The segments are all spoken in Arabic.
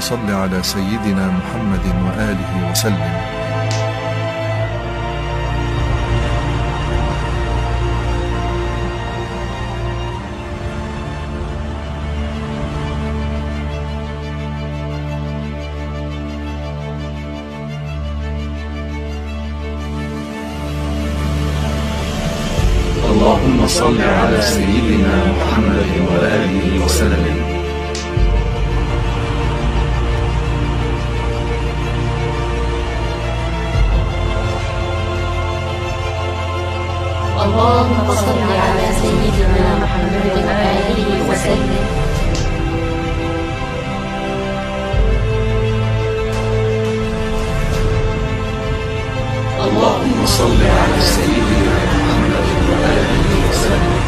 اللهم صل على سيدنا محمد وآله وسلم. اللهم صل على سيدنا محمد وآله وسلم. اللهم صل على سيدنا محمد وآله وسلم. اللهم صل على سيدنا محمد وآله وسلم.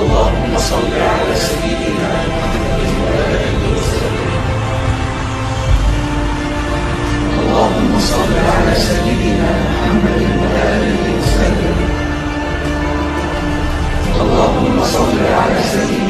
اللهم صل على سيدنا محمد وآله no son reales de.